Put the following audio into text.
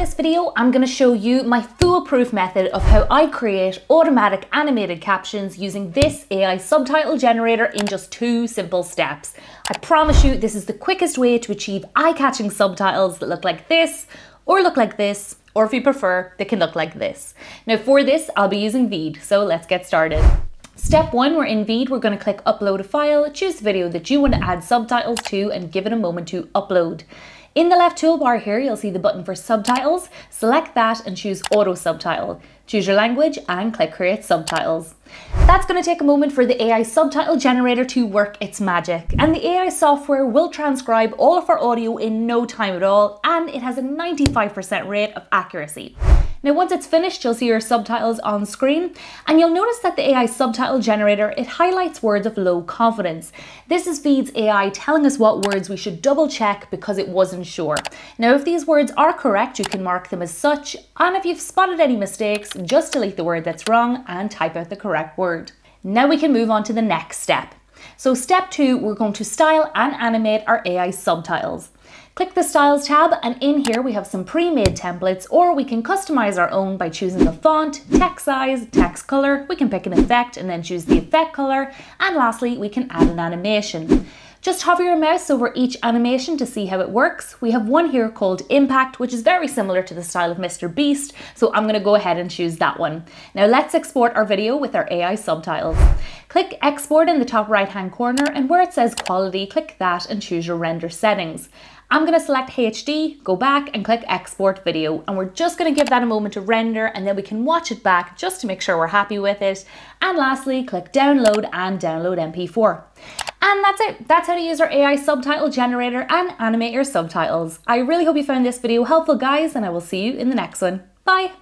this video, I'm going to show you my foolproof method of how I create automatic animated captions using this AI subtitle generator in just two simple steps. I promise you this is the quickest way to achieve eye-catching subtitles that look like this, or look like this, or if you prefer, they can look like this. Now for this, I'll be using Veed, so let's get started. Step one, we're in Veed, we're going to click upload a file, choose the video that you want to add subtitles to and give it a moment to upload. In the left toolbar here, you'll see the button for subtitles. Select that and choose auto subtitle. Choose your language and click create subtitles. That's going to take a moment for the AI subtitle generator to work its magic. And the AI software will transcribe all of our audio in no time at all, and it has a 95% rate of accuracy. Now once it's finished, you'll see your subtitles on screen and you'll notice that the AI subtitle generator, it highlights words of low confidence. This is Veed's AI telling us what words we should double check because it wasn't sure. Now if these words are correct, you can mark them as such and if you've spotted any mistakes, just delete the word that's wrong and type out the correct word. Now we can move on to the next step. So step two, we're going to style and animate our AI subtitles. Click the Styles tab and in here we have some pre-made templates or we can customize our own by choosing the font, text size, text color, we can pick an effect and then choose the effect color and lastly we can add an animation. Just hover your mouse over each animation to see how it works. We have one here called Impact, which is very similar to the style of Mr. Beast, so I'm gonna go ahead and choose that one. Now let's export our video with our AI subtitles. Click Export in the top right hand corner and where it says Quality, click that and choose your render settings. I'm going to select HD, go back and click export video and we're just going to give that a moment to render and then we can watch it back just to make sure we're happy with it. And lastly, click download and download MP4. And that's it. That's how to use our AI subtitle generator and animate your subtitles. I really hope you found this video helpful guys and I will see you in the next one. Bye!